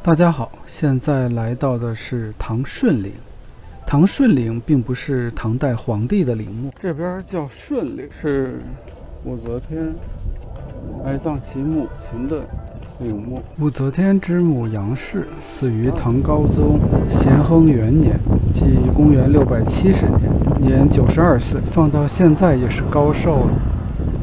大家好，现在来到的是唐顺陵。唐顺陵并不是唐代皇帝的陵墓，这边叫顺陵，是武则天埋葬其母亲的陵墓。武则天之母杨氏死于唐高宗咸亨元年，即公元六百七十年，年九十二岁，放到现在也是高寿了。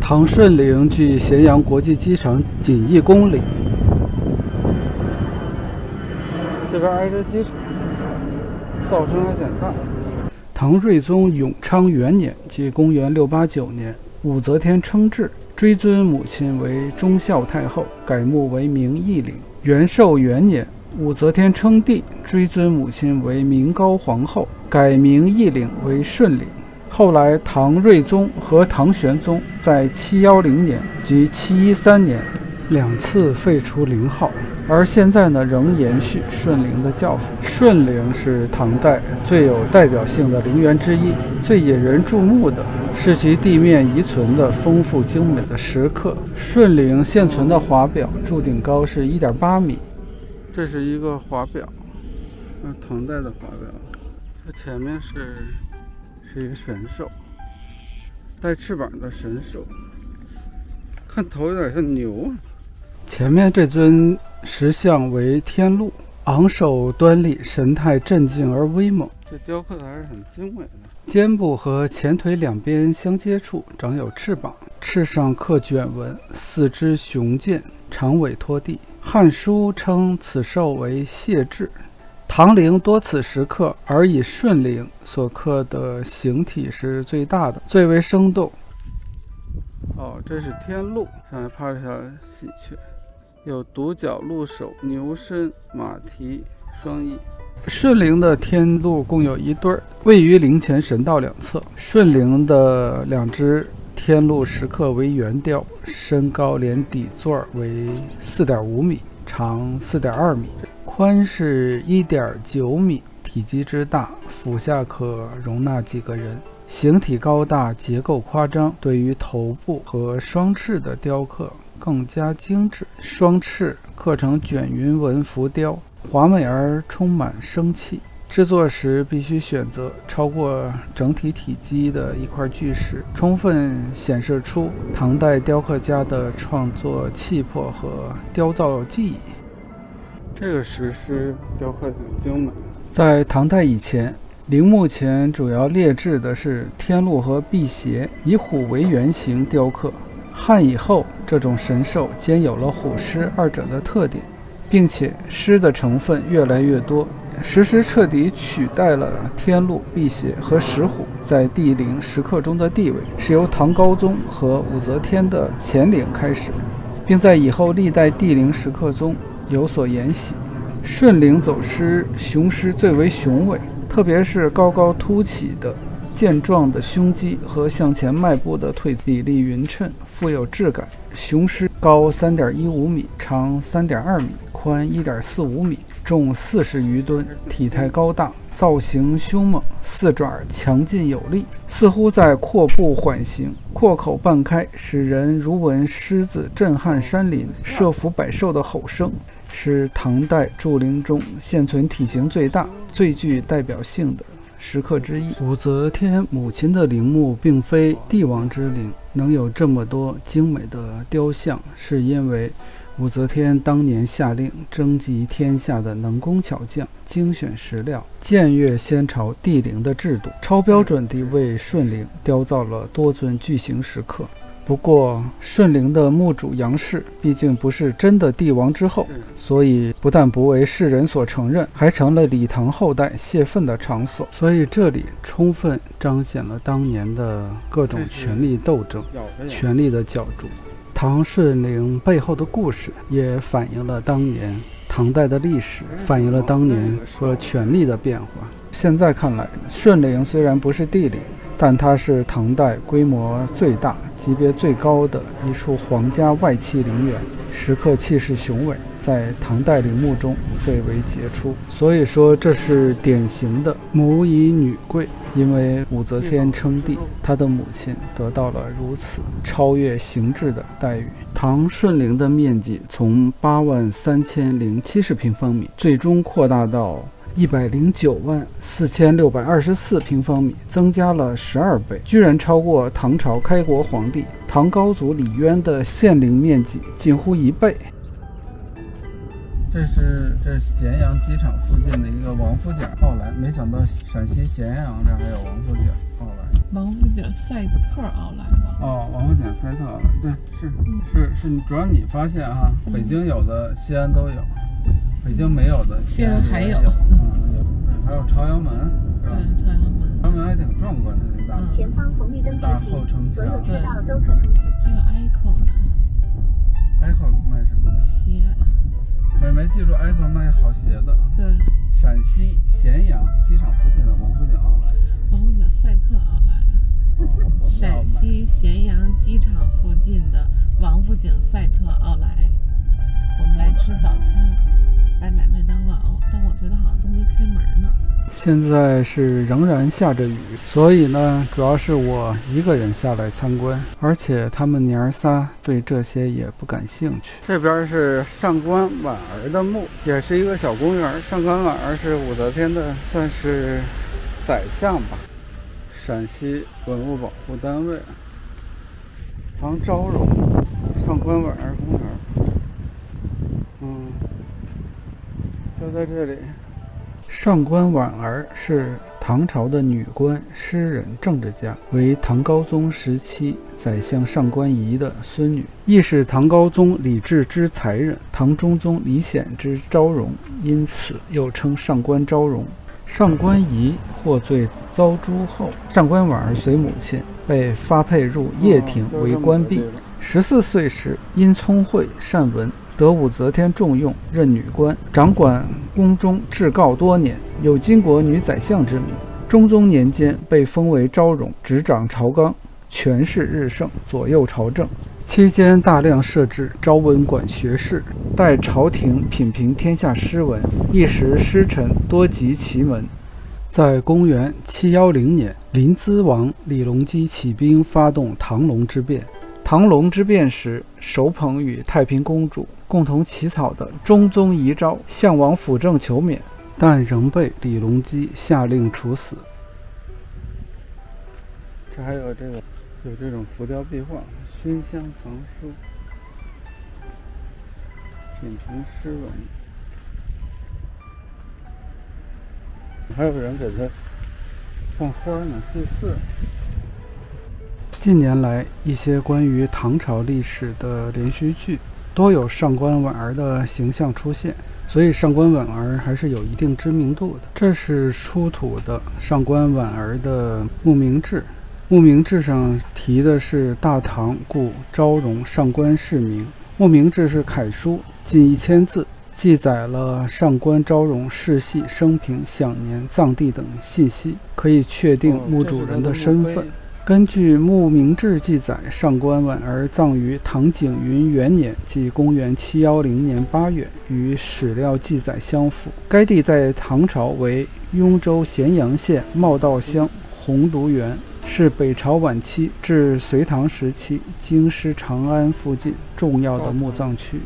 唐顺陵距咸阳国际机场仅一公里，这边挨着机场。噪声有点大。唐睿宗永昌元年，即公元六八九年，武则天称制，追尊母亲为忠孝太后，改墓为明义陵。元寿元年，武则天称帝，追尊母亲为明高皇后，改明义陵为顺陵。后来，唐睿宗和唐玄宗在七幺零年及七一三年两次废除陵号。而现在呢，仍延续顺陵的教法。顺陵是唐代最有代表性的陵园之一，最引人注目的是其地面遗存的丰富精美的石刻。顺陵现存的华表柱顶高是一点八米，这是一个华表，那唐代的华表。它前面是是一个神兽，带翅膀的神兽，看头有点像牛。前面这尊。石像为天鹿，昂首端立，神态镇静而威猛。这雕刻的还是很精美的。肩部和前腿两边相接处长有翅膀，翅上刻卷纹，四肢雄健，长尾拖地。《汉书》称此兽为谢豸。唐陵多此石刻，而以顺陵所刻的形体是最大的，最为生动。哦，这是天鹿，上面趴着小喜鹊。有独角鹿首、牛身、马蹄、双翼。顺陵的天鹿共有一对儿，位于陵前神道两侧。顺陵的两只天鹿石刻为圆雕，身高连底座为四点五米，长四点二米，宽是一点九米，体积之大，俯下可容纳几个人。形体高大，结构夸张，对于头部和双翅的雕刻。更加精致，双翅刻成卷云纹浮雕，华美而充满生气。制作时必须选择超过整体体积的一块巨石，充分显示出唐代雕刻家的创作气魄和雕造技艺。这个石狮雕刻很精美。在唐代以前，陵墓前主要列置的是天禄和辟邪，以虎为原型雕刻。汉以后，这种神兽兼有了虎狮二者的特点，并且狮的成分越来越多，石狮彻底取代了天禄、辟邪和石虎在帝陵石刻中的地位，是由唐高宗和武则天的乾陵开始，并在以后历代帝陵石刻中有所沿袭。顺陵走狮，雄狮最为雄伟，特别是高高凸起的。健壮的胸肌和向前迈步的腿比例匀称，富有质感。雄狮高三点一五米，长三点二米，宽一点四五米，重四十余吨，体态高大，造型凶猛，四爪强劲有力，似乎在阔步缓行，阔口半开，使人如闻狮子震撼山林、慑服百兽的吼声，是唐代铸陵中现存体型最大、最具代表性的。石刻之一，武则天母亲的陵墓并非帝王之陵，能有这么多精美的雕像，是因为武则天当年下令征集天下的能工巧匠，精选石料，僭越先朝帝陵的制度，超标准地为顺陵雕造了多尊巨型石刻。不过，顺陵的墓主杨氏毕竟不是真的帝王之后，所以不但不为世人所承认，还成了李唐后代泄愤的场所。所以这里充分彰显了当年的各种权力斗争、权力的角逐。唐顺陵背后的故事，也反映了当年唐代的历史，反映了当年和权力的变化。现在看来，顺陵虽然不是帝陵。但它是唐代规模最大、级别最高的一处皇家外戚陵园，石刻气势雄伟，在唐代陵墓中最为杰出。所以说，这是典型的母以女贵。因为武则天称帝，她的母亲得到了如此超越形制的待遇。唐顺陵的面积从八万三千零七十平方米，最终扩大到一百零九万四千六百二十四平方米，增加了十二倍，居然超过唐朝开国皇帝唐高祖李渊的县陵面积近乎一倍。这是这咸阳机场附近的一个王府井奥莱，没想到陕西咸阳这还有王府井奥莱。王府井赛特奥莱吧？哦，王府井赛特奥莱，对，是是是，主要你发现哈，北京有的西安都有，北京没有的西安还有，嗯，有，对，还有朝阳门，是吧？对，朝阳门，朝阳门还挺壮观的，那大前方红绿灯直行，所有车道都可通行。还有 ICO 呢，ICO 卖什么的？鞋。没没记住，ICO 卖好鞋的。对，陕西咸阳机场附近的王府井奥莱。王府井赛特奥莱。哦，陕西咸阳机场附近的王府井赛特奥莱，我们来吃早餐，来买麦当劳，但我觉得好像都没开门呢。现在是仍然下着雨，所以呢，主要是我一个人下来参观，而且他们娘儿仨对这些也不感兴趣。这边是上官婉儿的墓，也是一个小公园。上官婉儿是武则天的，算是宰相吧。陕西文物保护单位，唐昭容上官婉儿公园，嗯，就在这里。上官婉儿是唐朝的女官、诗人、政治家，为唐高宗时期宰相上官仪的孙女，亦是唐高宗李治之才人。唐中宗李显之昭容，因此又称上官昭容。上官仪获罪遭诛后，上官婉儿随母亲被发配入掖庭为官婢。十四岁时，因聪慧善文。得武则天重用，任女官，掌管宫中制诰多年，有巾帼女宰相之名。中宗年间被封为昭容，执掌朝纲，权势日盛，左右朝政。期间大量设置昭文馆学士，代朝廷品评天下诗文，一时诗臣多集其门。在公元七幺零年，临淄王李隆基起兵发动唐隆之变。唐隆之变时，手捧与太平公主。共同起草的中宗遗诏向王辅政求免，但仍被李隆基下令处死。这还有这个，有这种浮雕壁画，熏香藏书，品评诗文，还有人给他放花呢，祭祀。近年来，一些关于唐朝历史的连续剧。多有上官婉儿的形象出现，所以上官婉儿还是有一定知名度的。这是出土的上官婉儿的墓铭志，墓铭志上提的是大唐故昭容上官氏名。墓铭志是楷书，近一千字，记载了上官昭容世系、生平、享年、葬地等信息，可以确定墓主人的身份。根据墓铭志记载，上官婉儿葬于唐景云元年，即公元七幺零年八月，与史料记载相符。该地在唐朝为雍州咸阳县茂道乡鸿庐园，是北朝晚期至隋唐时期京师长安附近重要的墓葬区。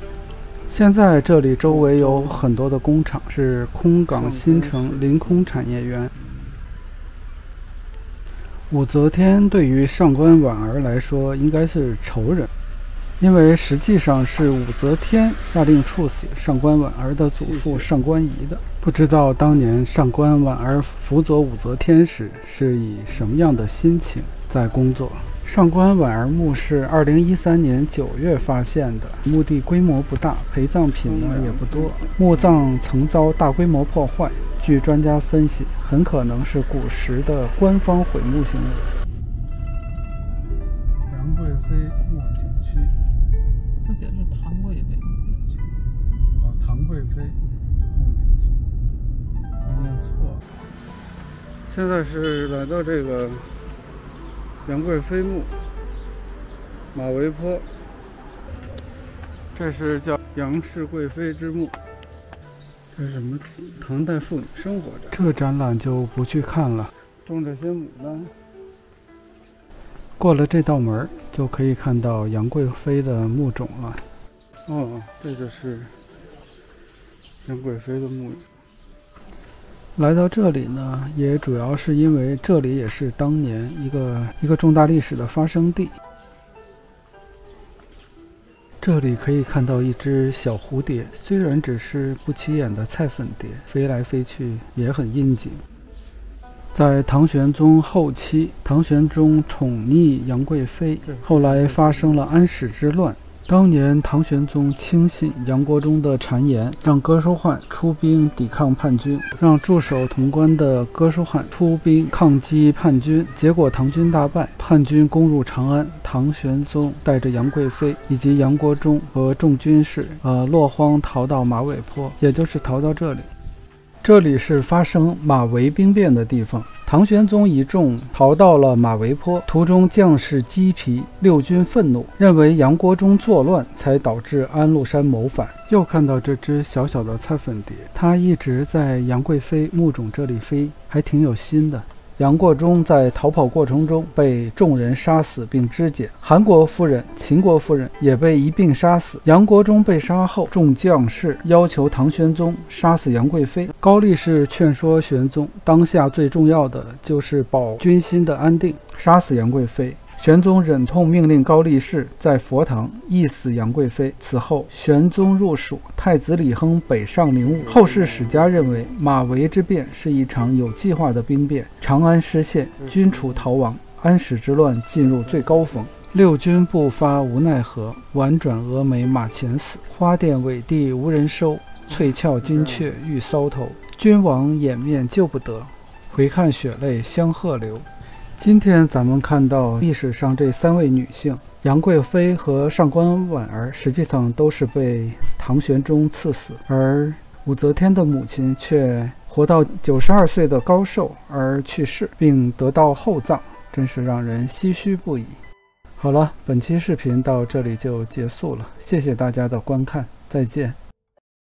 现在这里周围有很多的工厂，是空港新城临空产业园。武则天对于上官婉儿来说应该是仇人，因为实际上是武则天下令处死上官婉儿的祖父上官仪的。不知道当年上官婉儿辅佐武则天时是以什么样的心情在工作。上官婉儿墓是二零一三年九月发现的，墓地规模不大，陪葬品呢也不多，墓葬曾遭大规模破坏。据专家分析，很可能是古时的官方毁墓行为。杨贵妃墓景区，他写的是唐贵妃墓景区。哦，唐贵妃墓景区，没念错了。现在是来到这个杨贵妃墓，马嵬坡。这是叫杨氏贵妃之墓。这是什么？唐代妇女生活着。这个展览就不去看了。种这些牡丹。过了这道门，就可以看到杨贵妃的墓冢了。哦，这就是杨贵妃的墓。来到这里呢，也主要是因为这里也是当年一个一个重大历史的发生地。这里可以看到一只小蝴蝶，虽然只是不起眼的菜粉蝶，飞来飞去也很应景。在唐玄宗后期，唐玄宗宠溺杨贵妃，后来发生了安史之乱。当年唐玄宗轻信杨国忠的谗言，让哥舒翰出兵抵抗叛军，让驻守潼关的哥舒翰出兵抗击叛军。结果唐军大败，叛军攻入长安，唐玄宗带着杨贵妃以及杨国忠和众军士，呃，落荒逃到马尾坡，也就是逃到这里。这里是发生马嵬兵变的地方。唐玄宗一众逃到了马嵬坡，途中将士鸡皮，六军愤怒，认为杨国忠作乱，才导致安禄山谋反。又看到这只小小的菜粉蝶，它一直在杨贵妃墓冢这里飞，还挺有心的。杨国忠在逃跑过程中被众人杀死并肢解，韩国夫人、秦国夫人也被一并杀死。杨国忠被杀后，众将士要求唐玄宗杀死杨贵妃。高力士劝说玄宗，当下最重要的就是保军心的安定，杀死杨贵妃。玄宗忍痛命令高力士在佛堂缢死杨贵妃。此后，玄宗入蜀，太子李亨北上灵武。后世史家认为，马嵬之变是一场有计划的兵变，长安失陷，君楚逃亡，安史之乱进入最高峰。六军不发无奈何，宛转蛾眉马前死。花钿委地无人收，翠翘金雀玉搔头。君王掩面救不得，回看血泪相和流。今天咱们看到历史上这三位女性，杨贵妃和上官婉儿，实际上都是被唐玄宗赐死，而武则天的母亲却活到九十二岁的高寿而去世，并得到厚葬，真是让人唏嘘不已。好了，本期视频到这里就结束了，谢谢大家的观看，再见。